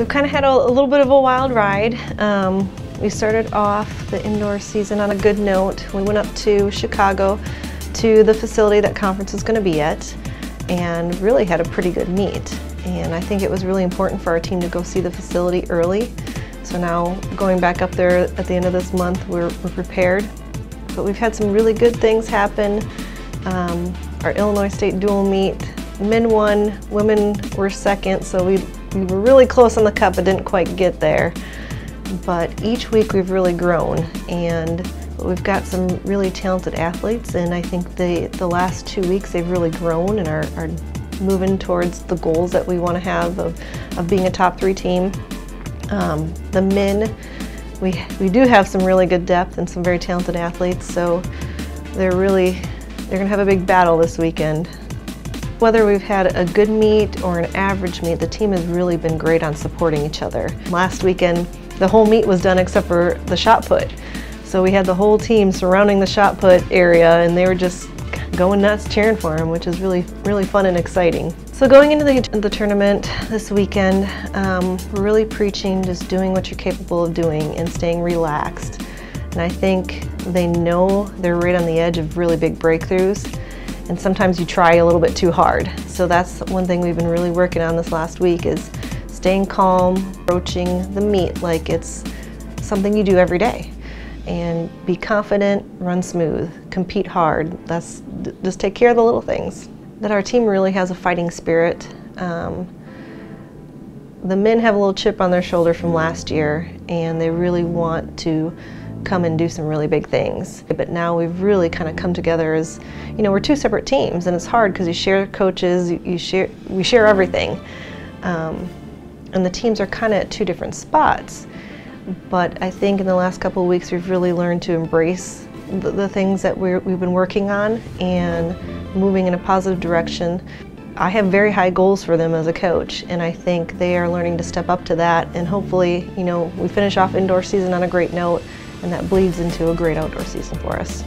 We've kind of had a, a, little bit of a wild ride. Um, we started off the indoor season on a good note. We went up to Chicago to the facility that conference is going to be at and really had a pretty good meet. And I think it was really important for our team to go see the facility early. So now going back up there at the end of this month, we're, we're prepared. But we've had some really good things happen. Um, our Illinois State dual meet, men won, women were second, so we, we were really close on the cup but didn't quite get there. But each week we've really grown and we've got some really talented athletes and I think the, the last two weeks they've really grown and are, are moving towards the goals that we want to have of, of being a top three team. Um, the men, we, we do have some really good depth and some very talented athletes, so they're really, they're going to have a big battle this weekend. Whether we've had a good meet or an average meet, the team has really been great on supporting each other. Last weekend, the whole meet was done except for the shot put. So we had the whole team surrounding the shot put area and they were just going nuts cheering for him, which is really, really fun and exciting. So going into the, the tournament this weekend, um, we're really preaching just doing what you're capable of doing and staying relaxed. And I think they know they're right on the edge of really big breakthroughs. And sometimes you try a little bit too hard. So that's one thing we've been really working on this last week is staying calm, approaching the meet like it's something you do every day and be confident, run smooth, compete hard. That's just take care of the little things. That our team really has a fighting spirit. Um, the men have a little chip on their shoulder from last year and they really want to come and do some really big things. But now we've really kind of come together as, you know, we're two separate teams and it's hard because you share coaches, you, share, we share everything. Um, and the teams are kind of at two different spots. But I think in the last couple of weeks we've really learned to embrace the, the things that we have been working on and moving in a positive direction. I have very high goals for them as a coach and I think they are learning to step up to that and hopefully, you know, we finish off indoor season on a great note and that bleeds into a great outdoor season for us.